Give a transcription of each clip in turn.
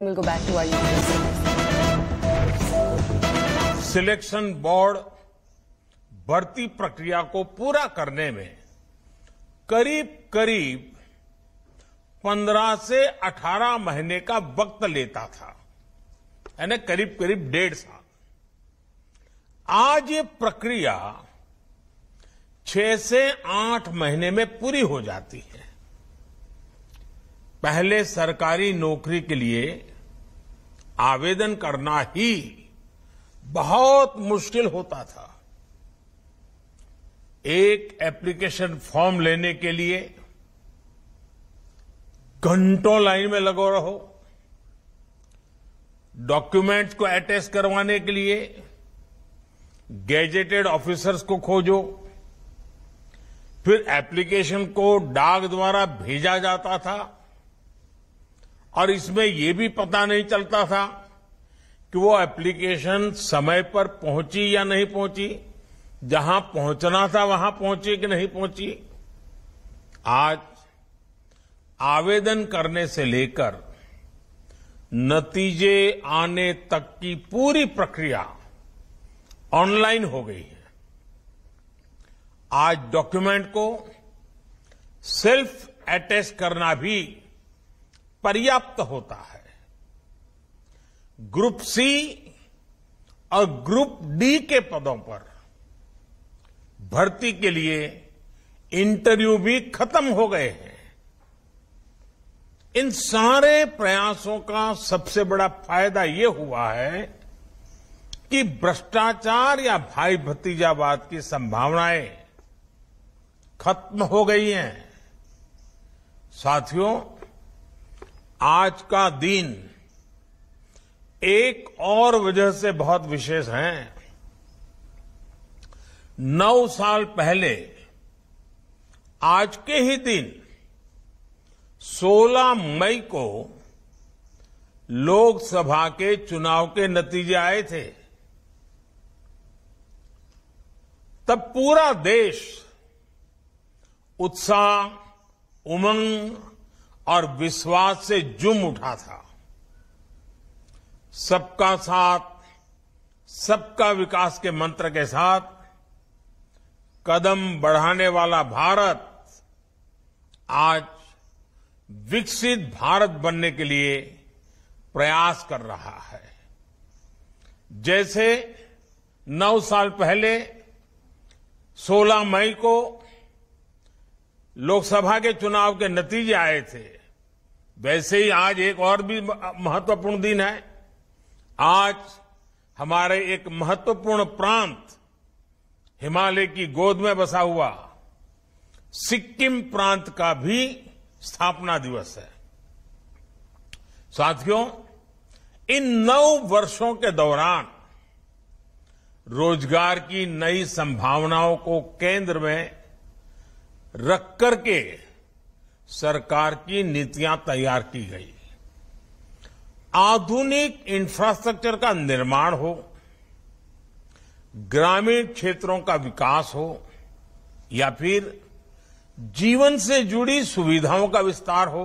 We'll go back to our selection board भर्ती प्रक्रिया को पूरा करने में करीब करीब 15 से 18 महीने का वक्त लेता था। यानी करीब करीब डेढ़ साल। आज ये प्रक्रिया छह से आठ महीने में पूरी हो जाती है। पहले सरकारी नौकरी के लिए आवेदन करना ही बहुत मुश्किल होता था। एक एप्लीकेशन फॉर्म लेने के लिए घंटों लाइन में लगो रहो। डॉक्यूमेंट्स को अटैच करवाने के लिए गैजेटेड ऑफिसर्स को खोजो। फिर एप्लीकेशन को डाक द्वारा भेजा जाता था। और इसमें यह भी पता नहीं चलता था कि वो एप्लीकेशन समय पर पहुँची या नहीं पहुँची, जहाँ पहुँचना था वहाँ पहुँची कि नहीं पहुँची। आज आवेदन करने से लेकर नतीजे आने तक की पूरी प्रक्रिया ऑनलाइन हो गई है। आज डॉक्यूमेंट को सेल्फ अटेस्ट करना भी पर्याप्त होता है। ग्रुप सी और ग्रुप डी के पदों पर भर्ती के लिए इंटरव्यू भी खत्म हो गए हैं। इन सारे प्रयासों का सबसे बड़ा फ़ायदा ये हुआ है कि भ्रष्टाचार या भाई भतीजावाद की संभावनाएँ खत्म हो गई हैं। साथियों आज का दिन एक और वजह से बहुत विशेष है। नौ साल पहले, आज के ही दिन 16 मई को लोकसभा के चुनाव के नतीजे आए थे। तब पूरा देश उत्साह, उमंग और विश्वास से जुम उठा था। सबका साथ, सबका विकास के मंत्र के साथ कदम बढ़ाने वाला भारत आज विकसित भारत बनने के लिए प्रयास कर रहा है। जैसे नौ साल पहले 16 मई को लोकसभा के चुनाव के नतीजे आए थे वैसे ही आज एक और भी महत्वपूर्ण दिन है। आज हमारे एक महत्वपूर्ण प्रांत हिमालय की गोद में बसा हुआ सिक्किम प्रांत का भी स्थापना दिवस है। साथियों, इन नौ वर्षों के दौरान रोज़गार की नई संभावनाओं को केंद्र में रख करके सरकार की नीतियाँ तैयार की गई। आधुनिक इंफ्रास्ट्रक्चर का निर्माण हो, ग्रामीण क्षेत्रों का विकास हो, या फिर जीवन से जुड़ी सुविधाओं का विस्तार हो,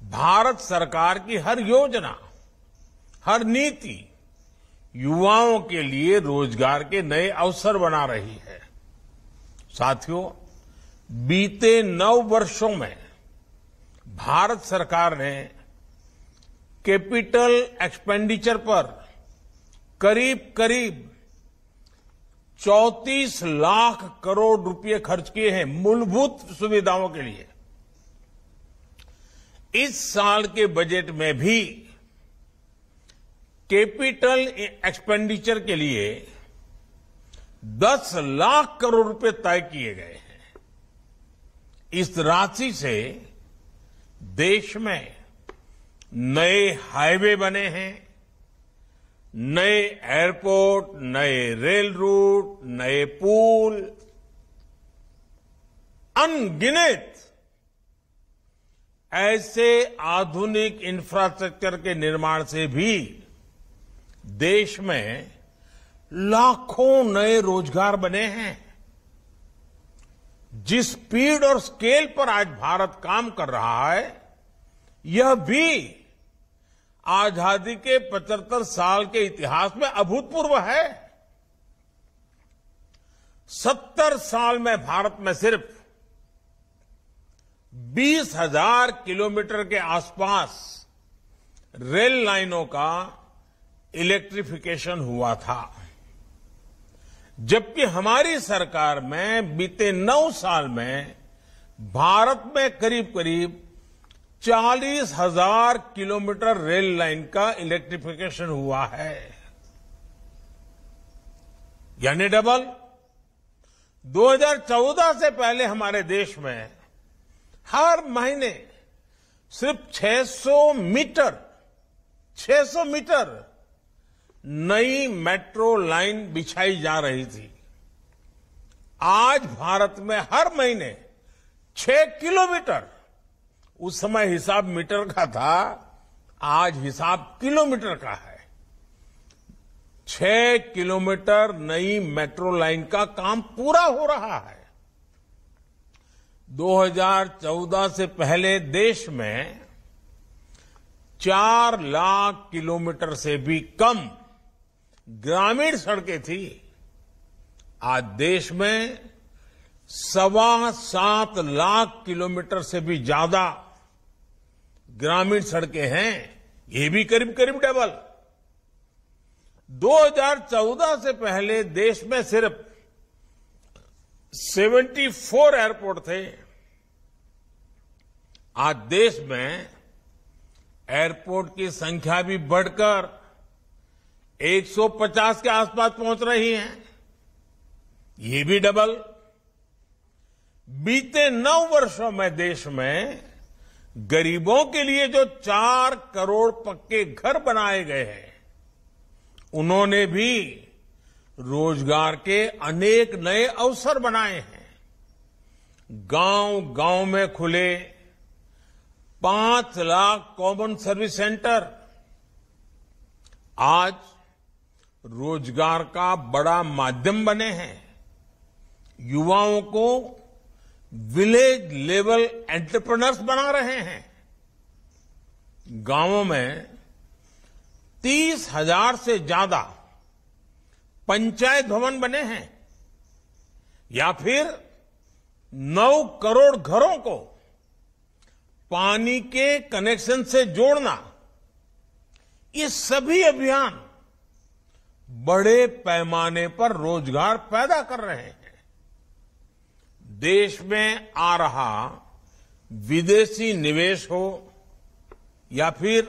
भारत सरकार की हर योजना, हर नीति युवाओं के लिए रोज़गार के नए अवसर बना रही है। साथियों बीते नौ वर्षों में भारत सरकार ने कैपिटल एक्सपेंडिचर पर करीब करीब 34 लाख करोड़ रुपए खर्च किए हैं मूलभूत सुविधाओं के लिए। इस साल के बजट में भी कैपिटल एक्सपेंडिचर के लिए 10 लाख करोड़ रुपए तय किए गए। हैं इस राशि से देश में नए हाईवे बने हैं, नए एयरपोर्ट, नए रेल रूट, नए पुल, अनगिनत ऐसे आधुनिक इंफ्रास्ट्रक्चर के निर्माण से भी देश में लाखों नए रोज़गार बने हैं। जिस स्पीड और स्केल पर आज भारत काम कर रहा है, यह भी आज़ादी के 75 साल के इतिहास में अभूतपूर्व है। सत्तर साल में भारत में सिर्फ़ बीस हज़ार किलोमीटर के आसपास रेल लाइनों का इलेक्ट्रिफिकेशन हुआ था। जबकि हमारी सरकार में बीते नौ साल में भारत में करीब करीब चालीस हज़ार किलोमीटर रेल लाइन का इलेक्ट्रिफिकेशन हुआ है। यानी डबल। 2014 से पहले हमारे देश में हर महीने सिर्फ़ 600 मीटर 600 मीटर नई मेट्रो लाइन बिछाई जा रही थी। आज भारत में हर महीने छह किलोमीटर, उस समय हिसाब मीटर का था, आज हिसाब किलोमीटर का है। छह किलोमीटर नई मेट्रो लाइन का काम पूरा हो रहा है। 2014 से पहले देश में चार लाख किलोमीटर से भी कम ग्रामीण सड़कें थी। आज देश में सवा सात लाख किलोमीटर से भी ज़्यादा ग्रामीण सड़कें हैं। ये भी करीब करीब डबल। 2014 से पहले देश में सिर्फ़ 74 एयरपोर्ट थे। आज देश में एयरपोर्ट की संख्या भी बढ़कर 150 के आसपास पहुँच रही है। ये भी डबल। बीते नौ वर्षों में देश में गरीबों के लिए जो चार करोड़ पक्के घर बनाए गए हैं, उन्होंने भी रोज़गार के अनेक नए अवसर बनाए हैं। गाँव गाँव में खुले पाँच लाख कॉमन सर्विस सेंटर आज रोज़गार का बड़ा माध्यम बने हैं। युवाओं को विलेज लेवल एंटरप्रेनर्स बना रहे हैं। गाँवों में तीस हज़ार से ज़्यादा पंचायत भवन बने हैं या फिर नौ करोड़ घरों को पानी के कनेक्शन से जोड़ना। ये सभी अभियान बड़े पैमाने पर रोज़गार पैदा कर रहे हैं। देश में आ रहा विदेशी निवेश हो या फिर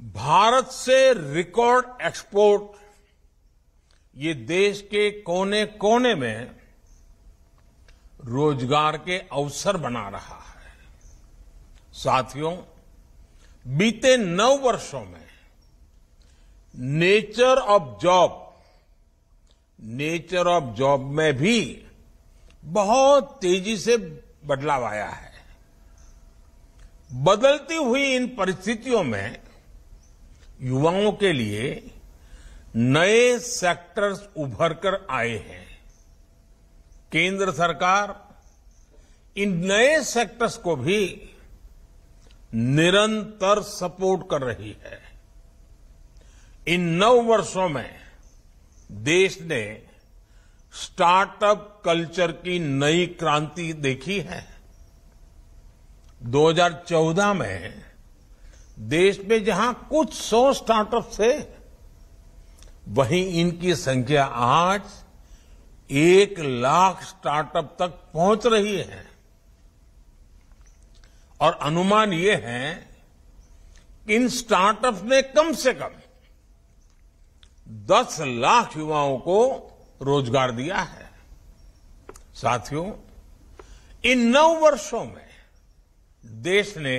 भारत से रिकॉर्ड एक्सपोर्ट, ये देश के कोने कोने में रोज़गार के अवसर बना रहा है। साथियों, बीते नौ वर्षों में nature of job. Nature of job में भी बहुत तेज़ी से बदलाव आया है। बदलती हुई इन परिस्थितियों में युवाओं के लिए नए सेक्टर्स उभर कर आए हैं। केंद्र सरकार इन नए सेक्टर्स को भी निरंतर सपोर्ट कर रही है। इन नौ वर्षों में देश ने स्टार्टअप कल्चर की नई क्रांति देखी है। 2014 में देश में जहाँ कुछ सौ स्टार्टअप थे, वहीं इनकी संख्या आज एक लाख स्टार्टअप तक पहुँच रही है। और अनुमान ये है कि इन स्टार्टअप ने कम से कम 10 लाख युवाओं को रोज़गार दिया है। साथियों, इन नौ वर्षों में देश ने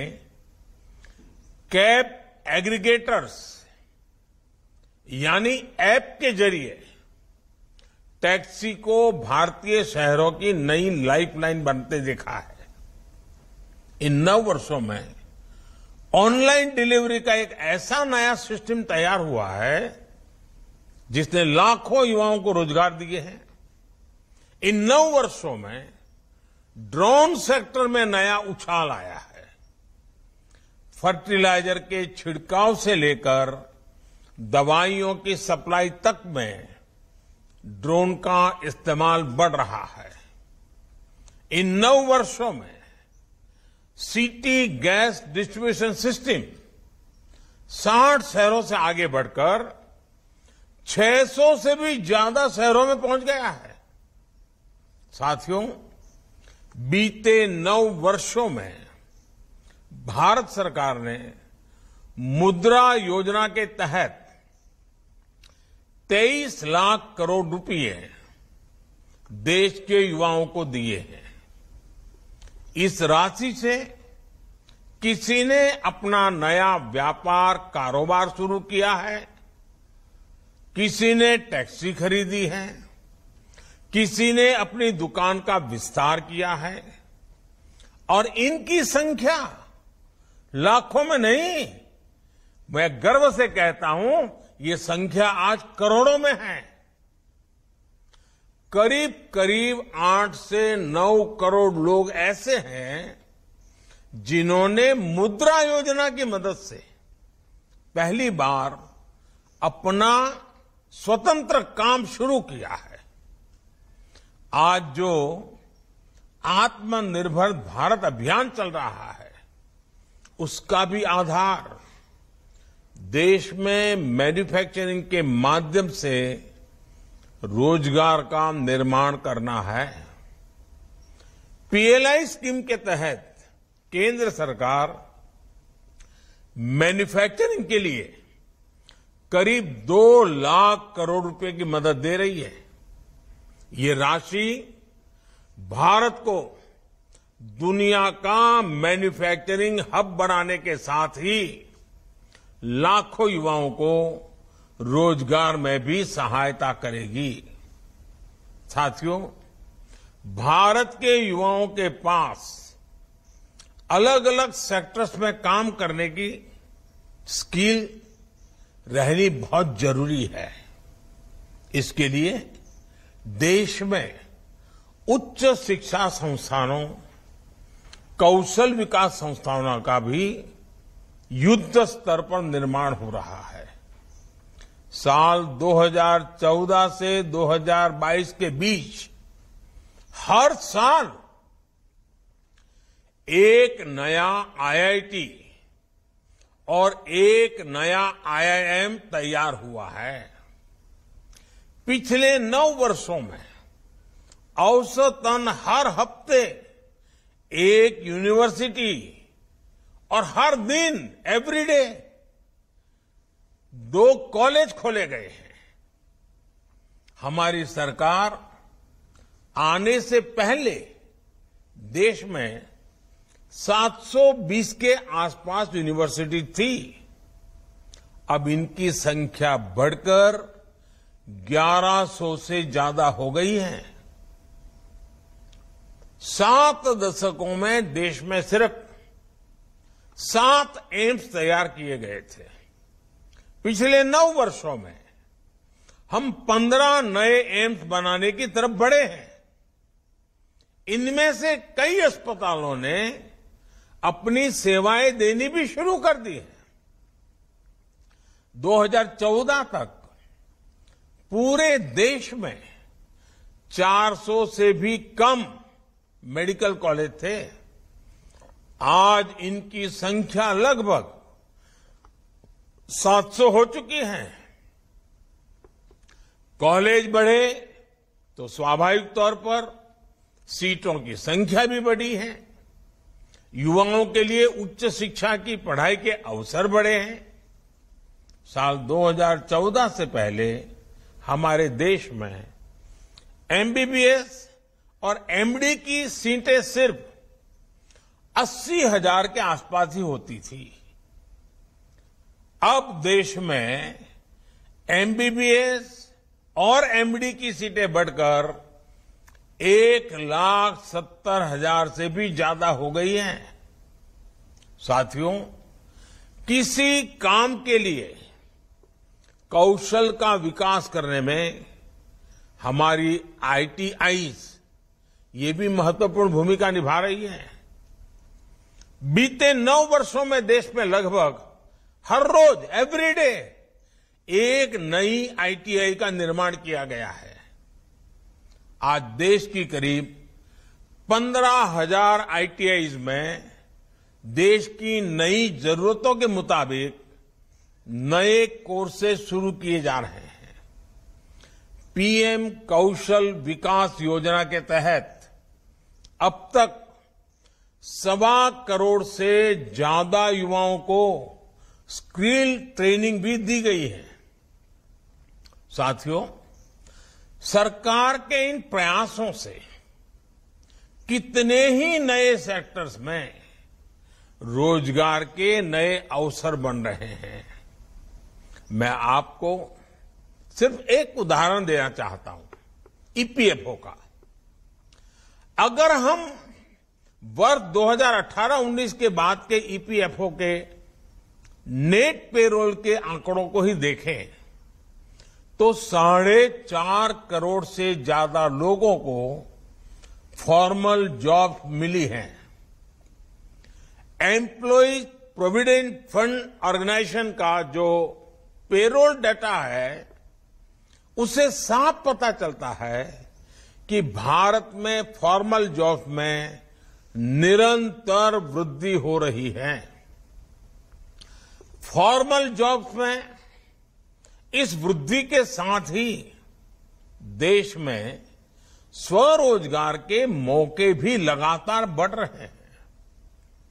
कैब एग्रीगेटर्स, यानी ऐप के ज़रिए टैक्सी को भारतीय शहरों की नई लाइफलाइन बनते देखा है। इन नौ वर्षों में ऑनलाइन डिलीवरी का एक ऐसा नया सिस्टम तैयार हुआ है जिसने लाखों युवाओं को रोज़गार दिए हैं, इन नौ वर्षों में ड्रोन सेक्टर में नया उछाल आया है। फर्टिलाइज़र के छिड़काव से लेकर दवाइयों की सप्लाई तक में ड्रोन का इस्तेमाल बढ़ रहा है। इन नौ वर्षों में सिटी गैस डिस्ट्रीब्यूशन सिस्टम 60 शहरों से आगे बढ़कर 600 से भी ज़्यादा शहरों में पहुँच गया है। साथियों, बीते नौ वर्षों में भारत सरकार ने मुद्रा योजना के तहत 23 लाख करोड़ रुपए देश के युवाओं को दिए हैं। इस राशि से किसी ने अपना नया व्यापार कारोबार शुरू किया है। किसी ने टैक्सी खरीदी है, किसी ने अपनी दुकान का विस्तार किया है, और इनकी संख्या लाखों में नहीं। मैं गर्व से कहता हूँ, ये संख्या आज करोड़ों में है। करीब करीब आठ से नौ करोड़ लोग ऐसे हैं जिन्होंने मुद्रा योजना की मदद से पहली बार अपना स्वतंत्र काम शुरू किया है। आज जो आत्मनिर्भर भारत अभियान चल रहा है, उसका भी आधार देश में मैन्युफैक्चरिंग के माध्यम से रोज़गार का निर्माण करना है। पीएलआई स्कीम के तहत केंद्र सरकार मैन्युफैक्चरिंग के लिए करीब दो लाख करोड़ रुपए की मदद दे रही है। ये राशि भारत को दुनिया का मैन्युफैक्चरिंग हब बनाने के साथ ही लाखों युवाओं को रोज़गार में भी सहायता करेगी। साथियों, भारत के युवाओं के पास अलग अलग सेक्टर्स में काम करने की स्किल रहनी बहुत ज़रूरी है। इसके लिए देश में उच्च शिक्षा संस्थानों, कौशल विकास संस्थानों का भी युद्ध स्तर पर निर्माण हो रहा है। साल 2014 से 2022 के बीच हर साल एक नया आईआईटी और एक नया आईआईएम तैयार हुआ है। पिछले नौ वर्षों में औसतन हर हफ़्ते एक यूनिवर्सिटी और हर दिन एवरीडे दो कॉलेज खोले गए हैं। हमारी सरकार आने से पहले देश में 720 के आसपास यूनिवर्सिटी थी। अब इनकी संख्या बढ़कर 1100 से ज़्यादा हो गई है। सात दशकों में देश में सिर्फ़ सात एम्स तैयार किए गए थे। पिछले नौ वर्षों में हम पंद्रह नए एम्स बनाने की तरफ़ बढ़े हैं। इनमें से कई अस्पतालों ने अपनी सेवाएँ देनी भी शुरू कर दी है। 2014 तक पूरे देश में 400 से भी कम मेडिकल कॉलेज थे। आज इनकी संख्या लगभग 700 हो चुकी है। कॉलेज बढ़े तो स्वाभाविक तौर पर सीटों की संख्या भी बढ़ी है। युवाओं के लिए उच्च शिक्षा की पढ़ाई के अवसर बढ़े हैं। साल 2014 से पहले हमारे देश में एमबीबीएस और एमडी की सीटें सिर्फ़ अस्सी हज़ार के आसपास ही होती थी। अब देश में एमबीबीएस और एमडी की सीटें बढ़कर एक लाख सत्तर हज़ार से भी ज़्यादा हो गई है। साथियों, किसी काम के लिए कौशल का विकास करने में हमारी आईटीआईज ये भी महत्वपूर्ण भूमिका निभा रही है। बीते नौ वर्षों में देश में लगभग हर रोज एवरीडे एक नई आईटीआई का निर्माण किया गया है। आज देश की करीब पंद्रह हज़ार आईटीआईज में देश की नई जरूरतों के मुताबिक नए कोर्सेज शुरू किए जा रहे हैं। पीएम कौशल विकास योजना के तहत अब तक सवा करोड़ से ज़्यादा युवाओं को स्किल ट्रेनिंग भी दी गई है। साथियों सरकार के इन प्रयासों से कितने ही नए सेक्टर्स में रोज़गार के नए अवसर बन रहे हैं। मैं आपको सिर्फ़ एक उदाहरण देना चाहता हूँ ईपीएफओ का। अगर हम वर्ष 2018-19 के बाद के ईपीएफओ के नेट पेरोल के आंकड़ों को ही देखें तो साढ़े चार करोड़ से ज़्यादा लोगों को फॉर्मल जॉब मिली हैं। एम्प्लॉयज़ प्रोविडेंट फंड ऑर्गेनाइजेशन का जो पेरोल डाटा है, उसे साफ़ पता चलता है कि भारत में फॉर्मल जॉब में निरंतर वृद्धि हो रही है। फॉर्मल जॉब्स में इस वृद्धि के साथ ही देश में स्वरोजगार के मौके भी लगातार बढ़ रहे हैं।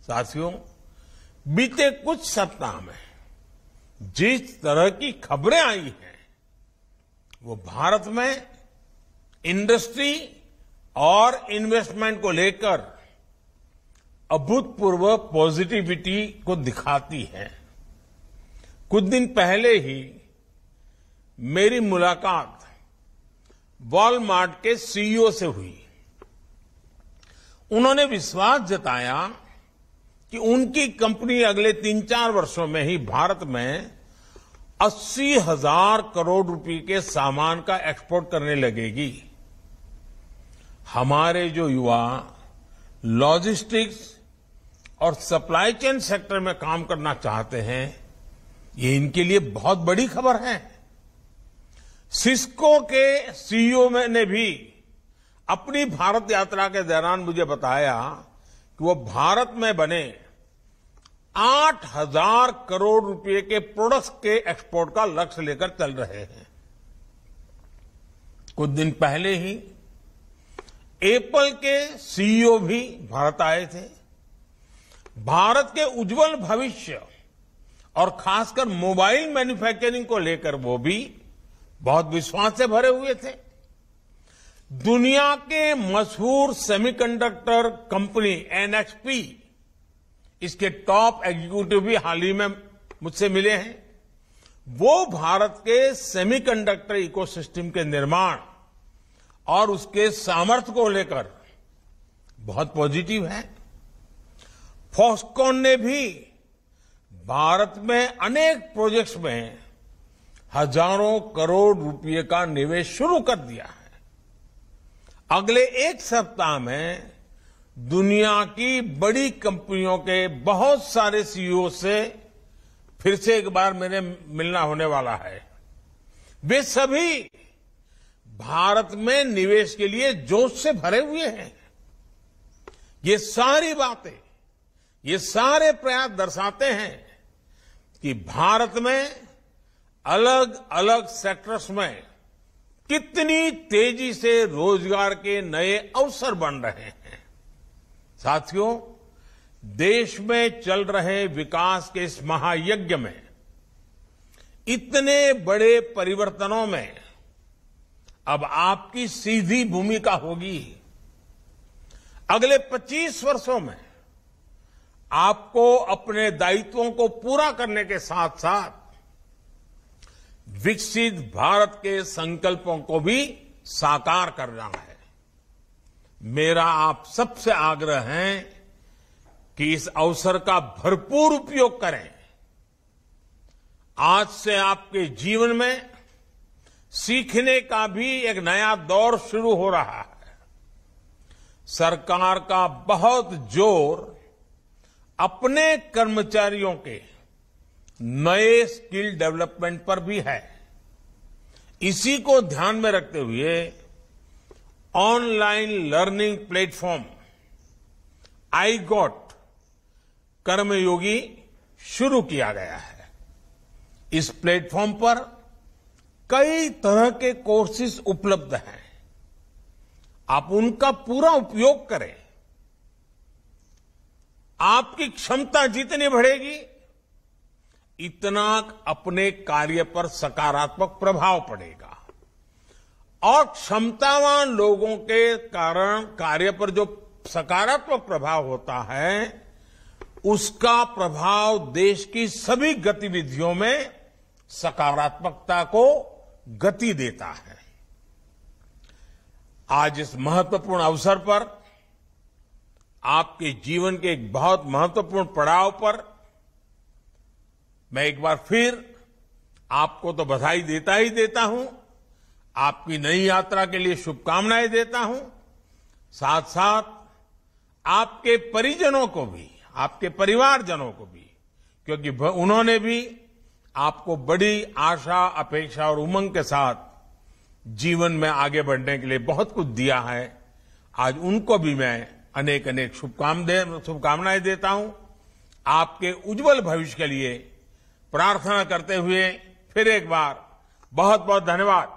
साथियों, बीते कुछ सप्ताह में जिस तरह की खबरें आई हैं, वो भारत में इंडस्ट्री और इन्वेस्टमेंट को लेकर अभूतपूर्व पॉजिटिविटी को दिखाती है। कुछ दिन पहले ही मेरी मुलाकात वॉलमार्ट के सीईओ से हुई। उन्होंने विश्वास जताया कि उनकी कंपनी अगले तीन चार वर्षों में ही भारत में अस्सी हज़ार करोड़ रुपए के सामान का एक्सपोर्ट करने लगेगी। हमारे जो युवा लॉजिस्टिक्स और सप्लाई चेन सेक्टर में काम करना चाहते हैं, ये इनके लिए बहुत बड़ी खबर है। सिस्को के सीईओ ने भी अपनी भारत यात्रा के दौरान मुझे बताया कि वो भारत में बने आठ हज़ार करोड़ रुपए के प्रोडक्ट्स के एक्सपोर्ट का लक्ष्य लेकर चल रहे हैं। कुछ दिन पहले ही एप्पल के सीईओ भी भारत आए थे। भारत के उज्जवल भविष्य और खासकर मोबाइल मैन्युफैक्चरिंग को लेकर वो भी बहुत विश्वास से भरे हुए थे। दुनिया के मशहूर सेमीकंडक्टर कंपनी एनएक्सपी इसके टॉप एग्जीक्यूटिव भी हाल ही में मुझसे मिले हैं। वो भारत के सेमीकंडक्टर इकोसिस्टम के निर्माण और उसके सामर्थ्य को लेकर बहुत पॉजिटिव है। फॉस्कॉन ने भी भारत में अनेक प्रोजेक्ट्स में हज़ारों करोड़ रुपए का निवेश शुरू कर दिया है। अगले एक सप्ताह में दुनिया की बड़ी कंपनियों के बहुत सारे सीईओ से फिर से एक बार मेरे मिलना होने वाला है। वे सभी भारत में निवेश के लिए जोश से भरे हुए हैं। ये सारी बातें, ये सारे प्रयास दर्शाते हैं कि भारत में अलग अलग सेक्टर्स में कितनी तेज़ी से रोज़गार के नए अवसर बन रहे हैं। साथियों, देश में चल रहे विकास के इस महायज्ञ में, इतने बड़े परिवर्तनों में, अब आपकी सीधी भूमिका होगी। अगले 25 वर्षों में आपको अपने दायित्वों को पूरा करने के साथ साथ विकसित भारत के संकल्पों को भी साकार करना है। मेरा आप सबसे आग्रह है कि इस अवसर का भरपूर उपयोग करें। आज से आपके जीवन में सीखने का भी एक नया दौर शुरू हो रहा है। सरकार का बहुत ज़ोर अपने कर्मचारियों के नए स्किल डेवलपमेंट पर भी है। इसी को ध्यान में रखते हुए online learning platform iGOT Karmayogi शुरू किया गया है। इस प्लेटफॉर्म पर कई तरह के कोर्सेज उपलब्ध हैं। आप उनका पूरा उपयोग करें। आपकी क्षमता जितनी बढ़ेगी इतना अपने कार्य पर सकारात्मक प्रभाव पड़ेगा। और क्षमतावान लोगों के कारण कार्य पर जो सकारात्मक प्रभाव होता है, उसका प्रभाव देश की सभी गतिविधियों में सकारात्मकता को गति देता है। आज इस महत्वपूर्ण अवसर पर, आपके जीवन के एक बहुत महत्वपूर्ण पड़ाव पर मैं एक बार फिर आपको तो बधाई देता ही देता हूँ, आपकी नई यात्रा के लिए शुभकामनाएँ देता हूँ साथ साथ आपके परिजनों को भी, आपके परिवारजनों को भी, क्योंकि उन्होंने भी आपको बड़ी आशा, अपेक्षा और उमंग के साथ जीवन में आगे बढ़ने के लिए बहुत कुछ दिया है। आज उनको भी मैं अनेक अनेक शुभकामनाएँ देता हूँ। आपके उज्जवल भविष्य के लिए प्रार्थना करते हुए फिर एक बार बहुत बहुत धन्यवाद।